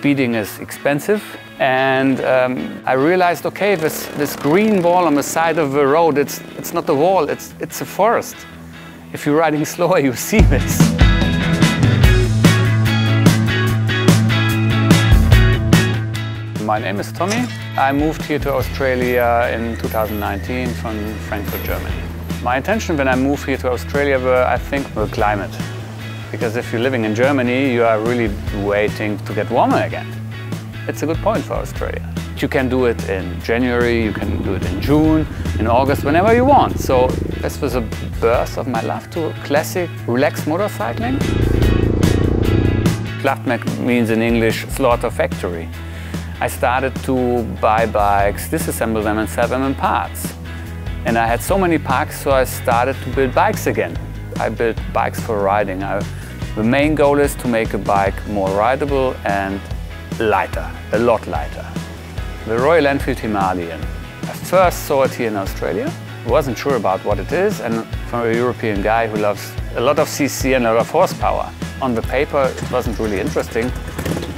speeding is expensive. And um, I realized, okay, this, this green wall on the side of the road, it's, it's not a wall, it's, it's a forest. If you're riding slower, you see this. My name is Tommy. I moved here to Australia in 2019 from Frankfurt, Germany. My intention when I moved here to Australia were, I think, the climate. Because if you're living in Germany, you are really waiting to get warmer again. It's a good point for Australia. You can do it in January, you can do it in June, in August, whenever you want. So this was a birth of my love to classic relaxed motorcycling. Schlachtwerk means in English slaughter factory. I started to buy bikes, disassemble them and sell them in parts. And I had so many parts, so I started to build bikes again. I built bikes for riding. I, the main goal is to make a bike more rideable and lighter, a lot lighter. The Royal Enfield Himalayan. I first saw it here in Australia. Wasn't sure about what it is and from a European guy who loves a lot of CC and a lot of horsepower. On the paper it wasn't really interesting,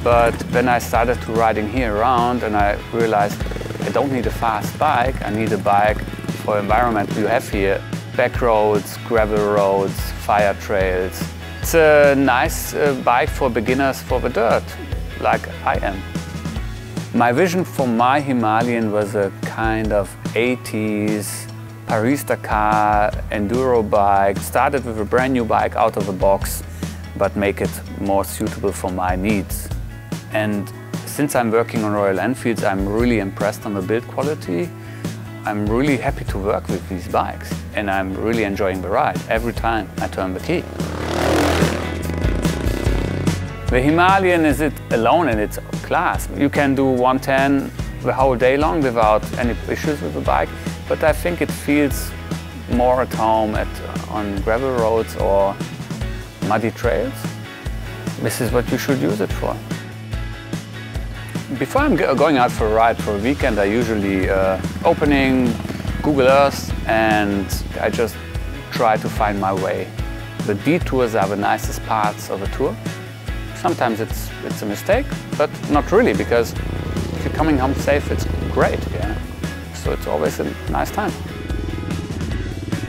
but when I started to riding here around and I realized I don't need a fast bike, I need a bike for environment you have here. Back roads, gravel roads, fire trails. It's a nice uh, bike for beginners for the dirt, like I am. My vision for my Himalayan was a kind of 80s Paris-Dakar enduro bike. Started with a brand new bike out of the box, but make it more suitable for my needs. And since I'm working on Royal Enfields, I'm really impressed on the build quality. I'm really happy to work with these bikes and I'm really enjoying the ride every time I turn the key. The Himalayan is it alone in its class. You can do 110 the whole day long without any issues with the bike, but I think it feels more at home at, on gravel roads or muddy trails. This is what you should use it for. Before I'm going out for a ride for a weekend, I usually uh, opening Google Earth and I just try to find my way. The detours are the nicest parts of a tour. Sometimes it's, it's a mistake, but not really, because if you're coming home safe, it's great, yeah? So it's always a nice time.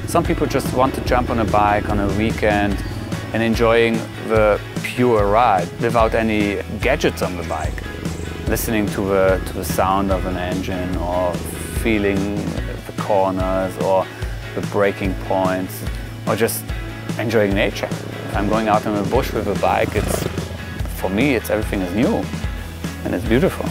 Some people just want to jump on a bike on a weekend and enjoying the pure ride without any gadgets on the bike listening to the, to the sound of an engine or feeling the corners or the braking points or just enjoying nature. If I'm going out in the bush with a bike, it's, for me, it's everything is new and it's beautiful.